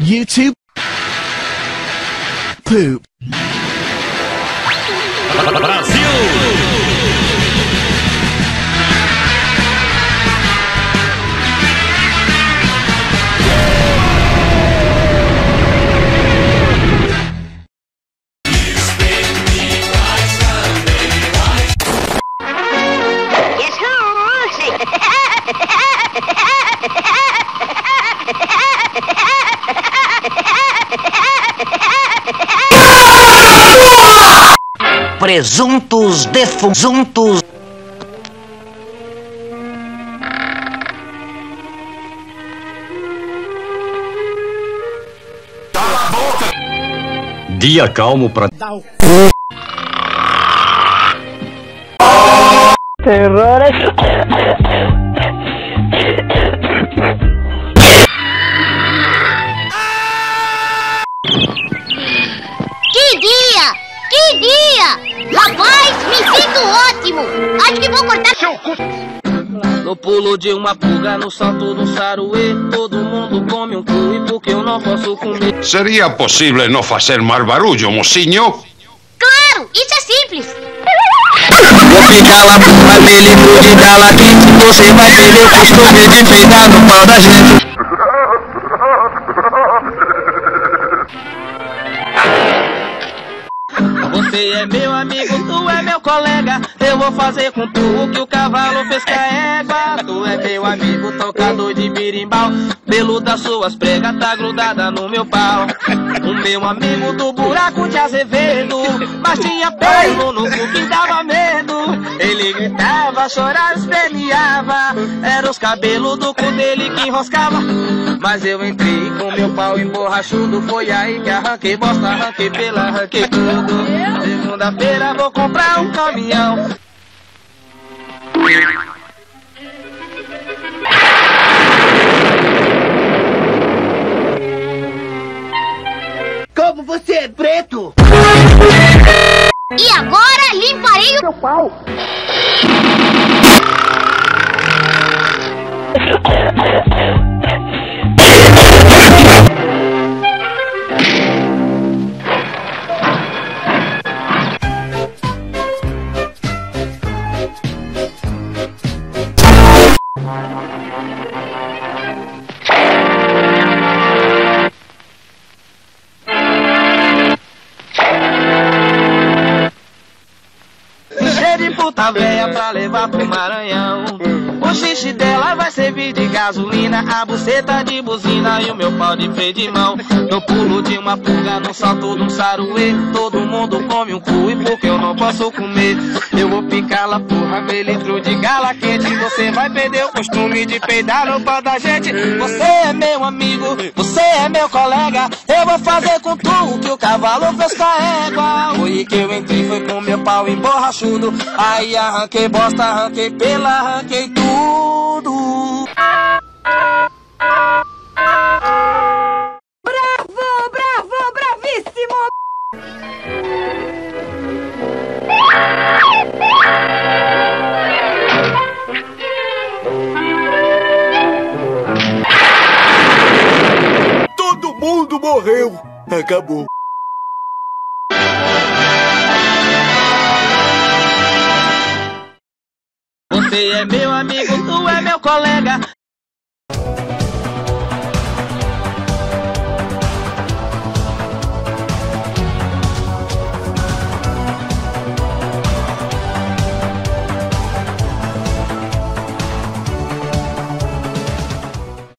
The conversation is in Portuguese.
YouTube. Poop. Presuntos defuntos. Dia calmo pra. Que Que dia! Rapaz, me sinto ótimo! Acho que vou cortar seu cu. No pulo de uma pulga, no salto do saruê Todo mundo come um cu e porque eu não posso comer Seria possível não fazer mais barulho, mocinho? Claro, isso é simples. Vou ficar lá porra dele pro de gala quente Você vai perder o costume de peidar no pau da gente Você é meu amigo, tu é meu colega. Eu vou fazer com tu o que o cavalo fez com a égua. Tu é meu amigo, tocador de birimbau. Pelo das suas pregas tá grudada no meu pau. O meu amigo do buraco de Azevedo. Mas tinha pelo no cu que dava medo. Ele gritava, chorava, Era os cabelos do cu dele que enroscava. Mas eu entrei com meu pau emborrachudo. Foi aí que arranquei bosta, arranquei pela, arranquei tudo. Segunda-feira vou comprar um caminhão. Como você é preto? E agora limparei o seu pau. Cheio de puta véia pra levar pro Maranhão. O xixi dela vai servir de gasolina, a buceta de buzina e o meu pau de freio de mão. No pulo de uma pulga, no salto de um saruê. Todo mundo come um cu e porque eu não posso comer. Eu vou picar lá porra, meio litro de gala quente. Você vai perder o costume de peidar no pau da gente. Você é meu amigo, você é meu colega. Eu vou fazer com tu o que o cavalo fez com a égua. Foi que eu entrei, foi com meu pau emborrachudo. Aí arranquei bosta, arranquei pela, arranquei tudo. Morreu. Acabou. Você é meu amigo, tu é meu colega.